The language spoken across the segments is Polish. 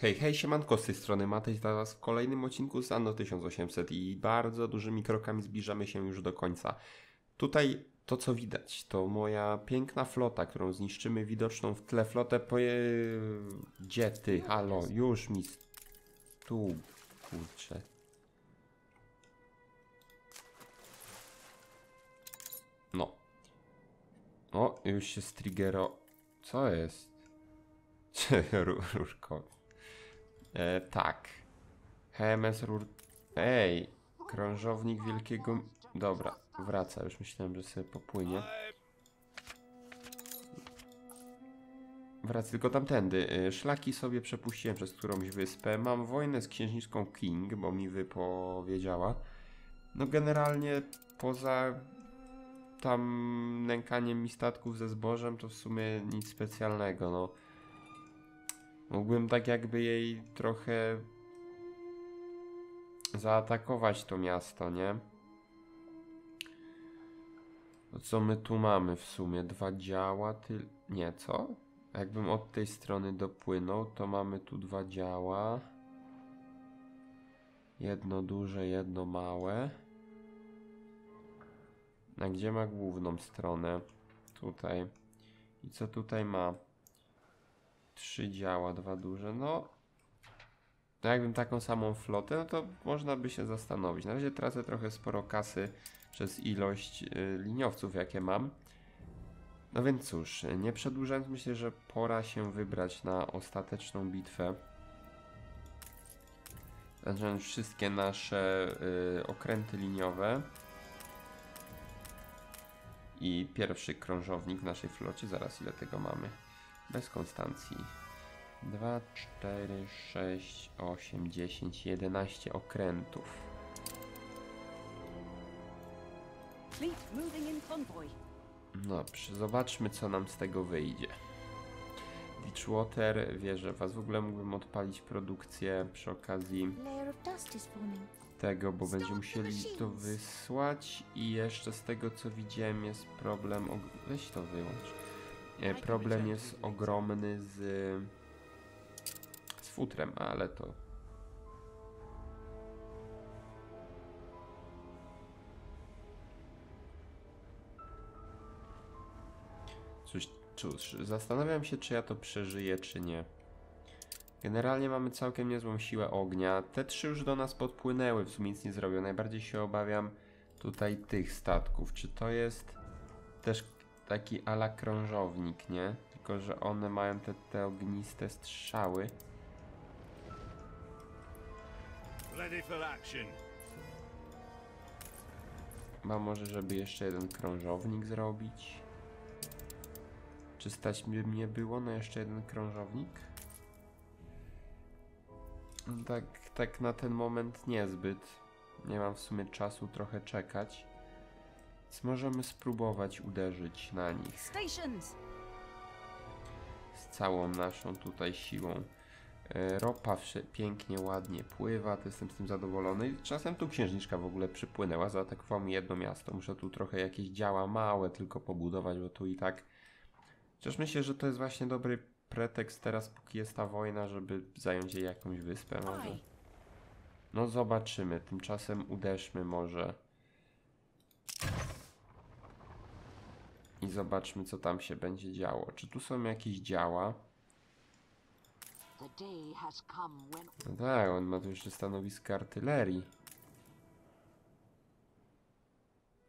Hej, hej, siemanko, z tej strony Matej, witam was w kolejnym odcinku z Anno 1800 i bardzo dużymi krokami zbliżamy się już do końca. Tutaj to, co widać, to moja piękna flota, którą zniszczymy, widoczną w tle flotę poje... Gdzie ty? Halo, już mi... Tu, kurczę. No. O, już się strigero... Co jest? Rur- Rurko. E, tak. HMS Rur... Ej! Krążownik wielkiego... Dobra, wraca. Już myślałem, że sobie popłynie. Wraca tylko tamtędy. E, Szlaki sobie przepuściłem przez którąś wyspę. Mam wojnę z księżniczką King, bo mi wypowiedziała. No generalnie poza tam nękaniem mi statków ze zbożem to w sumie nic specjalnego, no. Mógłbym tak jakby jej trochę zaatakować to miasto, nie? Co my tu mamy w sumie? Dwa działa, ty... Nie, co? Jakbym od tej strony dopłynął, to mamy tu dwa działa. Jedno duże, jedno małe. A gdzie ma główną stronę? Tutaj. I co tutaj ma? Trzy działa, dwa duże. No, no jakbym taką samą flotę, no to można by się zastanowić. Na razie tracę trochę sporo kasy przez ilość y, liniowców, jakie mam. No więc cóż, nie przedłużając, myślę, że pora się wybrać na ostateczną bitwę. Zacząć wszystkie nasze y, okręty liniowe. I pierwszy krążownik w naszej flocie, zaraz ile tego mamy? Bez konstancji. 2, 4, 6, 8, 10, 11 okrętów. Dobrze, zobaczmy co nam z tego wyjdzie. Beachwater, wierzę was. W ogóle mógłbym odpalić produkcję przy okazji tego, bo będziemy musieli to wysłać i jeszcze z tego co widziałem jest problem, weź to wyłącz. E, problem jest ogromny z z futrem, ale to Cóż, cóż, zastanawiam się, czy ja to przeżyję, czy nie. Generalnie mamy całkiem niezłą siłę ognia. Te trzy już do nas podpłynęły, w sumie nic nie zrobią. Najbardziej się obawiam tutaj tych statków. Czy to jest też taki ala krążownik, nie? Tylko, że one mają te, te ogniste strzały. Ready for action. Chyba może, żeby jeszcze jeden krążownik zrobić. Czy stać by mnie było na jeszcze jeden krążownik? No Tak, tak na ten moment niezbyt. Nie mam w sumie czasu trochę czekać. Więc możemy spróbować uderzyć na nich z całą naszą tutaj siłą. E, Ropa pięknie, ładnie pływa, to jestem z tym zadowolony. Czasem tu księżniczka w ogóle przypłynęła, zaatakowała mi jedno miasto. Muszę tu trochę jakieś działa małe tylko pobudować, bo tu i tak... Chociaż myślę, że to jest właśnie dobry pretekst teraz, póki jest ta wojna, żeby zająć jej jakąś wyspę może. No zobaczymy, tymczasem uderzmy może. I zobaczmy, co tam się będzie działo. Czy tu są jakieś działa? No tak, on ma tu jeszcze stanowisko artylerii.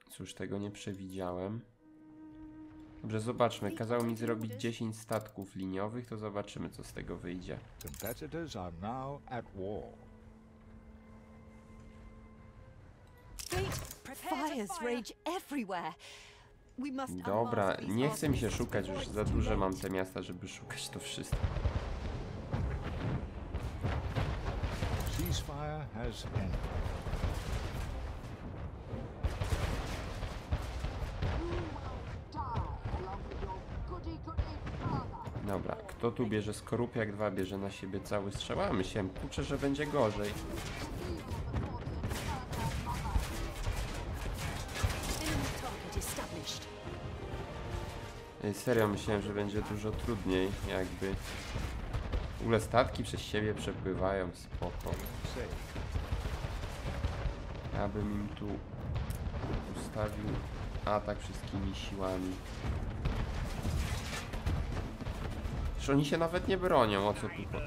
Cóż, tego nie przewidziałem. Dobrze, zobaczmy. Kazał mi zrobić 10 statków liniowych, to zobaczymy, co z tego wyjdzie. Competitors are now at war. Fleet, prepare Fires rage everywhere. Dobra, nie chce mi się szukać, już za duże mam te miasta, żeby szukać to wszystko. Ceasefire has ended. Dobra, kto tu bierze skorupiak 2, bierze na siebie cały strzał. A myślałem, kurczę, że będzie gorzej. Ej, Serio myślałem, że będzie dużo trudniej, jakby. W ogóle statki przez siebie przepływają, spoko. Ja bym im tu ustawił atak wszystkimi siłami. Że oni się nawet nie bronią, o co tu po...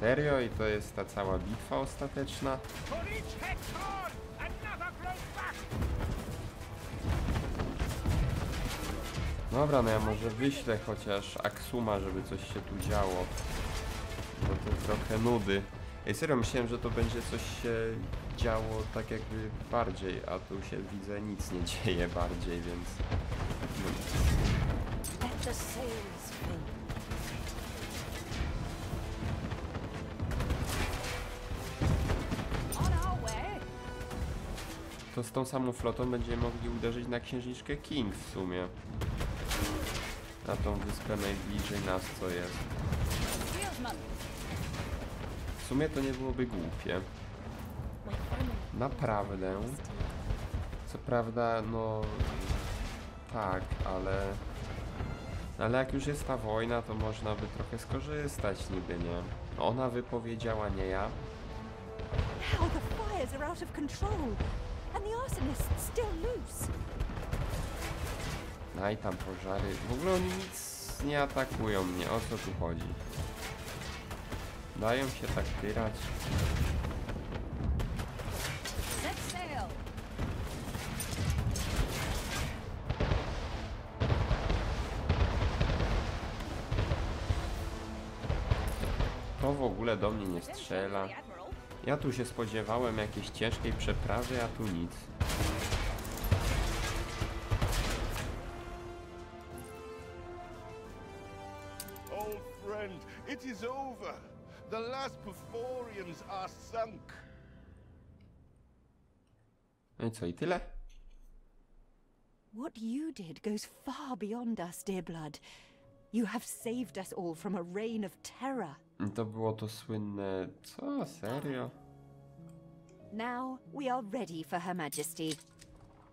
Serio? I to jest ta cała bitwa ostateczna? Dobra, no ja może wyślę chociaż Aksuma, żeby coś się tu działo. Bo to trochę nudy. Ej, serio, myślałem, że to będzie coś się działo tak jakby bardziej, a tu się widzę nic nie dzieje bardziej, więc... To z tą samą flotą będziemy mogli uderzyć na księżniczkę King w sumie. Na tą wyspę najbliżej nas, co jest. W sumie to nie byłoby głupie. Naprawdę. Co prawda, no tak, ale. Ale jak już jest ta wojna, to można by trochę skorzystać niby, nie? Ona wypowiedziała, nie ja. Out of control, and the arsonists still loose. I tam pożary. W ogóle oni nic nie atakują mnie. O co tu chodzi? Dają się tak tyrać. To w ogóle do mnie nie strzela. Ja tu się spodziewałem jakiejś ciężkiej przeprawy, a tu nic. The last are sunk. No i co, i tyle? What you did goes far beyond us, dear blood. You have saved us all from a reign of terror. To było to słynne... Co? Serio? Now we are ready for Her Majesty.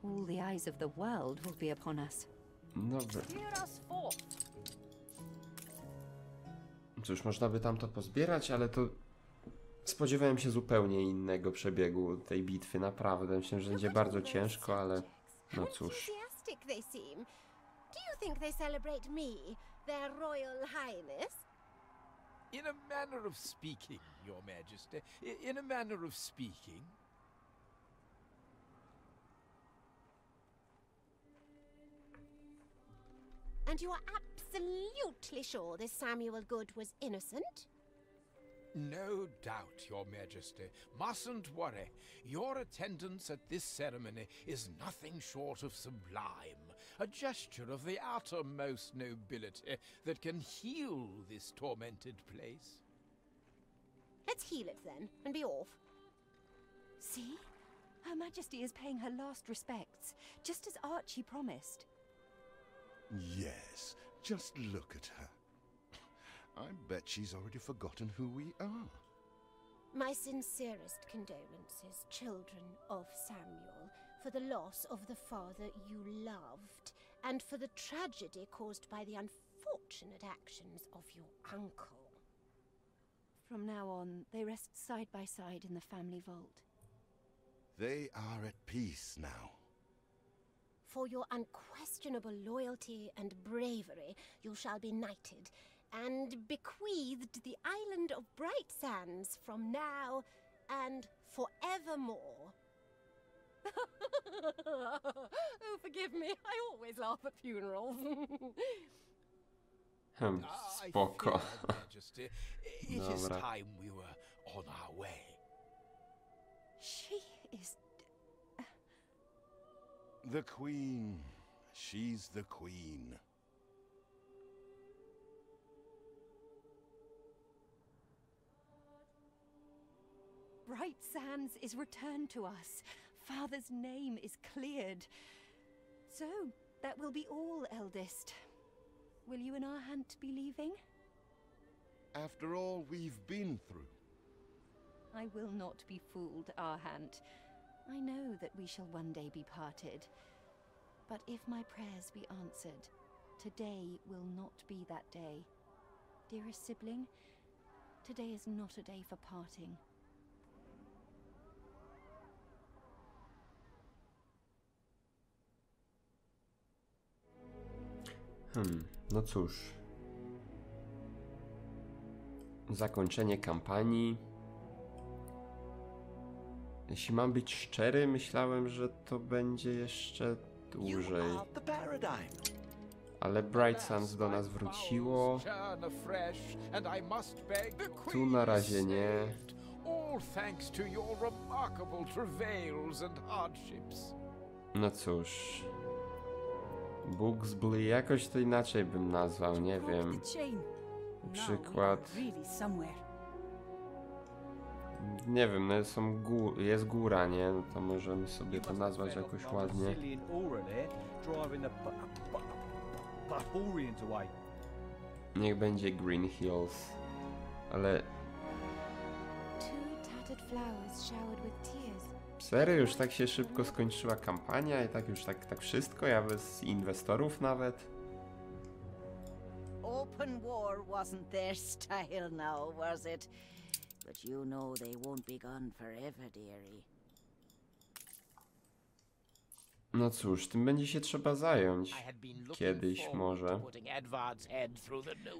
All the eyes of the world will be upon us. Dobra. Steer us forth. Cóż, można by tam to pozbierać, ale to... Spodziewałem się zupełnie innego przebiegu tej bitwy, naprawdę. Myślałem, że będzie bardzo ciężko, ale... No cóż. Do you think they celebrate me, their royal highness? In a manner of speaking, Your Majesty. In a manner of speaking. And you are absolutely sure this Samuel Good was innocent? No doubt, Your Majesty. Mustn't worry. Your attendance at this ceremony is nothing short of sublime. A gesture of the uttermost nobility that can heal this tormented place. Let's heal it then, and be off. See? Her Majesty is paying her last respects, just as Archie promised. Yes, just look at her. I bet she's already forgotten who we are. My sincerest condolences, children of Samuel, for the loss of the father you loved, and for the tragedy caused by the unfortunate actions of your uncle. From now on, they rest side by side in the family vault. They are at peace now. For your unquestionable loyalty and bravery, you shall be knighted and bequeathed the island of Bright Sands from now and forevermore. oh, forgive me. I always laugh at funerals. Hmm, I spoko. fear, Your Majesty. It is Dobra. time we were on our way. She The Queen. She's the Queen. Bright Sands is returned to us. Father's name is cleared. So, that will be all, eldest. Will you and our Hunt be leaving? After all we've been through. I will not be fooled, Arhant. I know that we shall one day be parted. But if my prayers be answered, Today will not be that day. Dearest sibling, today is not a day for parting. Hmm, no cóż. Zakończenie kampanii. Jeśli mam być szczery, myślałem, że to będzie jeszcze dłużej. Ale Bright Suns do nas wróciło. Tu na razie nie. No cóż. Bugsby, jakoś to inaczej bym nazwał, nie wiem. Na przykład. Nie wiem, no są gó jest góra, nie? No to możemy sobie to nazwać jakoś ładnie. Niech będzie Green Hills. Ale serio, już tak się szybko skończyła kampania i tak już tak, tak wszystko, ja bez inwestorów nawet. Open war wasn't their style now, was it? But you know they won't be gone forever, dearie. No cóż, tym będzie się trzeba zająć. Kiedyś może.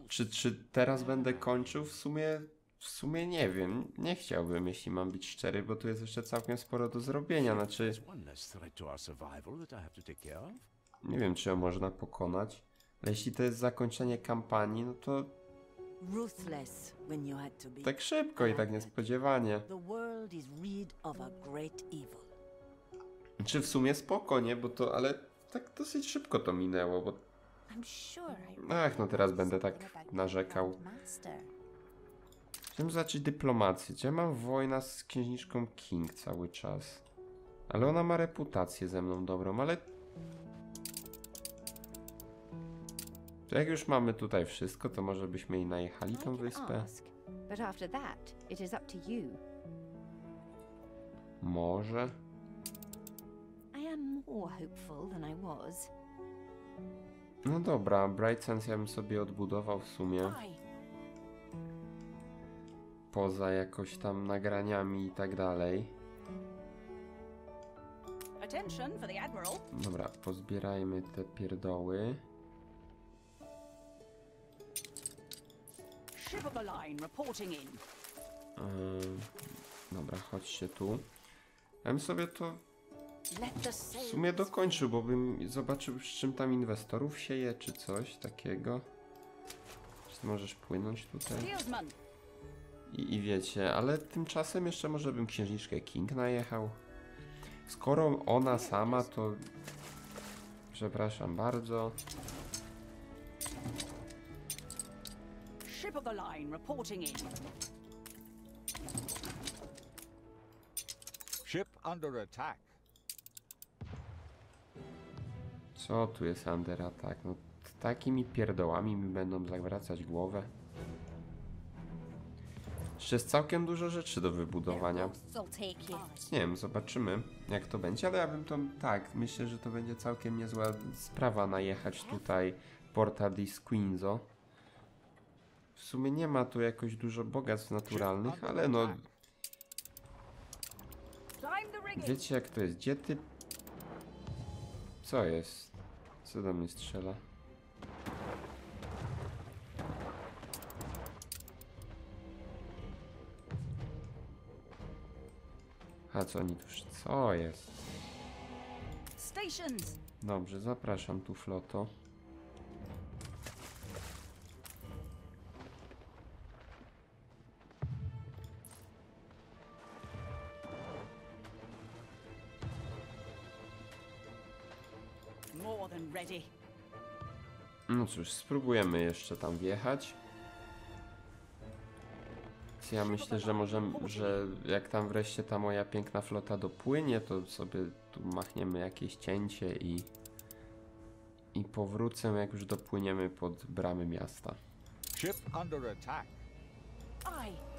Czy, czy teraz będę kończył? W sumie, w sumie nie wiem. Nie chciałbym, jeśli mam być szczery, bo tu jest jeszcze całkiem sporo do zrobienia. Znaczy, nie wiem, czy ją można pokonać. Ale jeśli to jest zakończenie kampanii, no to Ruthless when you had to be. tak szybko i tak niespodziewanie. The world is rid of a great evil. Czy w sumie spoko, nie? Bo to, ale tak dosyć szybko to minęło, bo Ach, no teraz będę tak narzekał. Chciałem zacząć dyplomację. Ja mam wojna z księżniczką King cały czas. Ale ona ma reputację ze mną dobrą, ale... To jak już mamy tutaj wszystko, to może byśmy i najechali tą wyspę? Może? No dobra, Bright Suns ja bym sobie odbudował w sumie. Poza jakoś tam nagraniami i tak dalej. Dobra, pozbierajmy te pierdoły. Ship of the line reporting in. Ym, dobra, chodźcie tu. Ja bym sobie to w sumie dokończył, bo bym zobaczył z czym tam inwestorów sieje, czy coś takiego. Czy ty możesz płynąć tutaj? I, I wiecie, ale tymczasem jeszcze może bym księżniczkę King najechał. Skoro ona sama, to... Przepraszam bardzo. Ship of the line reporting in. Ship under attack. Co tu jest under attack? No, takimi pierdołami mi będą zawracać głowę. Jeszcze jest całkiem dużo rzeczy do wybudowania. Nie wiem, zobaczymy jak to będzie, ale ja bym to tak, myślę, że to będzie całkiem niezła sprawa najechać tutaj Porta di Squinzo. W sumie nie ma tu jakoś dużo bogactw naturalnych, ale no wiecie jak to jest, gdzie ty... Co jest? Co do mnie strzela? A co oni tu... Co jest? Dobrze, zapraszam tu floto. Cóż, spróbujemy jeszcze tam wjechać. Ja myślę, że możemy, że jak tam wreszcie ta moja piękna flota dopłynie, to sobie tu machniemy jakieś cięcie i i powrócę jak już dopłyniemy pod bramy miasta. Ship under attack. Aye.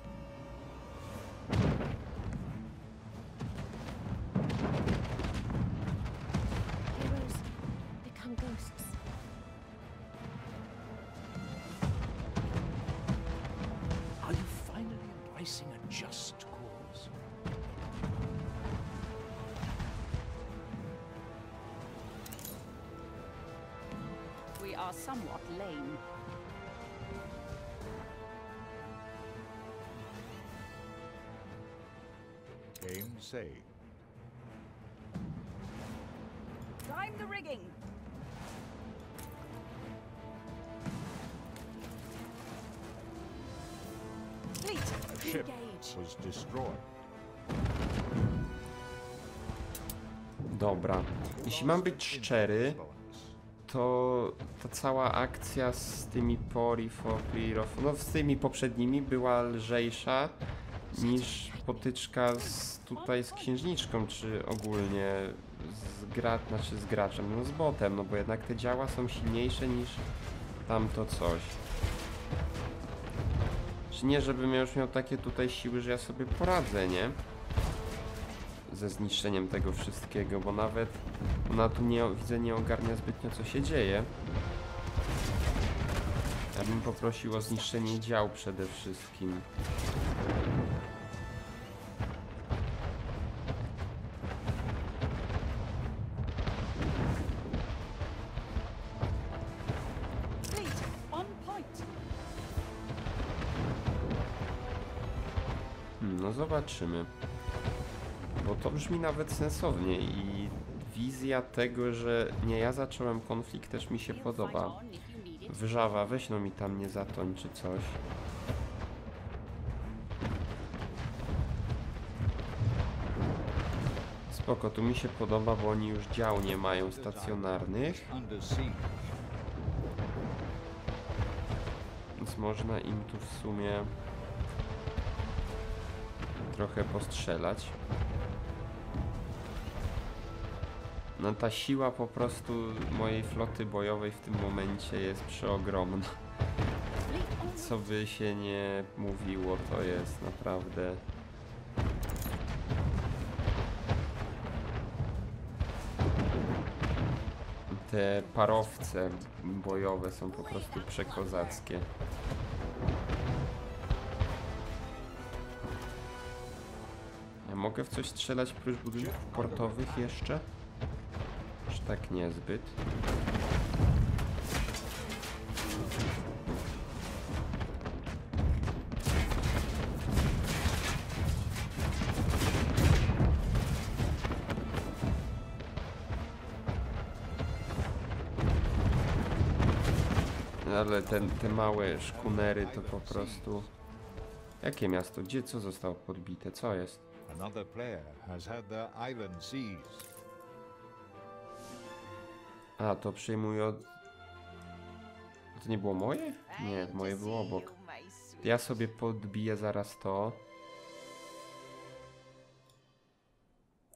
Are somewhat lame. Game saved. Climb the rigging. Fleet, A ship engage. was destroyed. Dobra. Jeśli mam być szczery, to ta cała akcja z tymi Porifopirof, no z tymi poprzednimi była lżejsza niż potyczka z, tutaj z księżniczką, czy ogólnie z gra, znaczy z graczem, no z botem, no bo jednak te działa są silniejsze niż tamto coś. Czy nie, żebym już miał takie tutaj siły, że ja sobie poradzę, nie? Ze zniszczeniem tego wszystkiego, bo nawet ona tu nie, widzę, nie ogarnia zbytnio co się dzieje. Ja bym poprosił o zniszczenie dział przede wszystkim. Hmm, no zobaczymy. To brzmi nawet sensownie i wizja tego, że nie ja zacząłem konflikt też mi się podoba. Wrzawa, weź no mi tam nie zatoń czy coś. Spoko, tu mi się podoba, bo oni już dział nie mają stacjonarnych, więc można im tu w sumie trochę postrzelać. No ta siła po prostu mojej floty bojowej w tym momencie jest przeogromna. Co by się nie mówiło, to jest naprawdę. Te parowce bojowe są po prostu przekozackie. Ja mogę w coś strzelać prócz budynków portowych jeszcze? Tak niezbyt? Ale ten, te małe szkunery to po prostu... Jakie miasto? Gdzie co zostało podbite? Co jest? Another player has had their island seized. A, to przejmuję od... To nie było moje? Nie, moje było obok. Ja sobie podbiję zaraz to.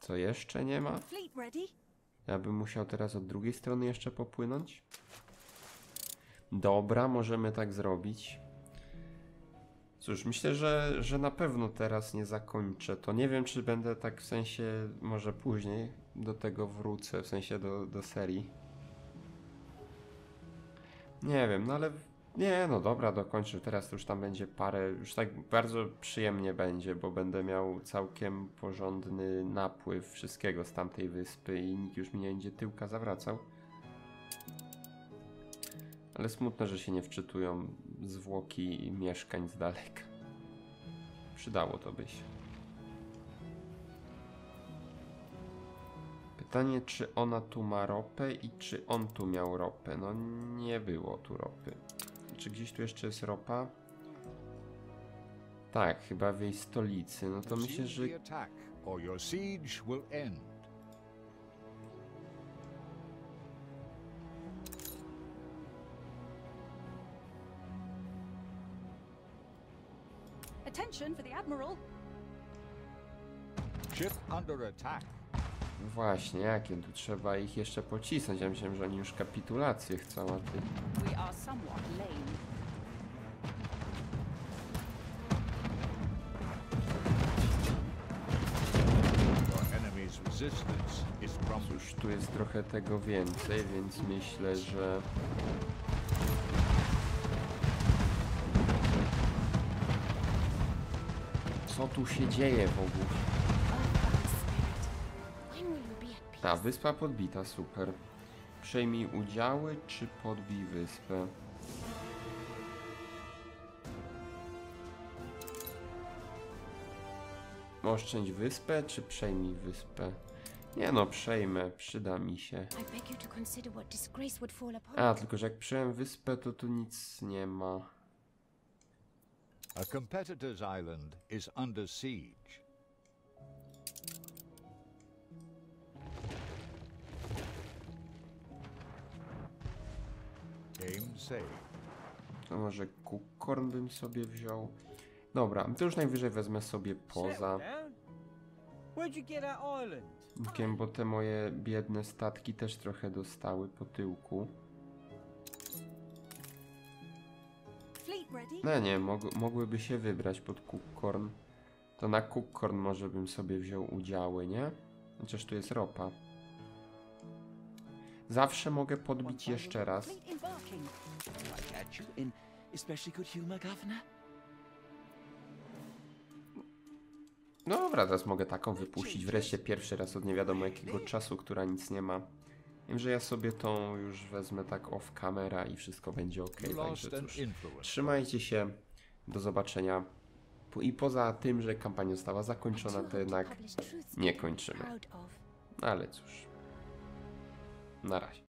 Co jeszcze nie ma? Ja bym musiał teraz od drugiej strony jeszcze popłynąć. Dobra, możemy tak zrobić. Cóż, myślę, że, że na pewno teraz nie zakończę. To nie wiem, czy będę tak w sensie, może później do tego wrócę, w sensie do, do serii. Nie wiem, no ale nie, no dobra, dokończę. Teraz już tam będzie parę, już tak bardzo przyjemnie będzie, bo będę miał całkiem porządny napływ wszystkiego z tamtej wyspy i nikt już mi nie będzie tyłka zawracał. Ale smutne, że się nie wczytują zwłoki mieszkań z daleka. Przydało to by się. Pytanie, czy ona tu ma ropę i czy on tu miał ropę? No nie było tu ropy. Czy gdzieś tu jeszcze jest ropa? Tak, chyba w jej stolicy. No to myślę, że. Attention for the Admiral. Ship under attack. Właśnie, jakie tu trzeba ich jeszcze pocisnąć. Ja myślałem, że oni już kapitulację chcą, a ty... Cóż, tu jest trochę tego więcej, więc myślę, że... Co tu się dzieje w ogóle? Ta, wyspa podbita, super. Przejmij udziały, czy podbij wyspę? Oszczędź wyspę, czy przejmij wyspę? Nie no, przejmę, przyda mi się. A, tylko że jak przyjąłem wyspę, to tu nic nie ma. A competitor's island is under siege. Game. To może kukorn bym sobie wziął. Dobra, to już najwyżej wezmę sobie poza łukiem, bo te moje biedne statki też trochę dostały po tyłku. No nie, mog mogłyby się wybrać pod kukorn. To na kukorn może bym sobie wziął udziały, nie? Chociaż tu jest ropa. Zawsze mogę podbić jeszcze raz. No dobra, teraz mogę taką wypuścić. Wreszcie pierwszy raz od nie wiadomo jakiego czasu, która nic nie ma. Wiem, że ja sobie tą już wezmę tak off camera i wszystko będzie ok. Także cóż, trzymajcie się. Do zobaczenia. I poza tym, że kampania została zakończona, to jednak nie kończymy. Ale cóż. Na razie.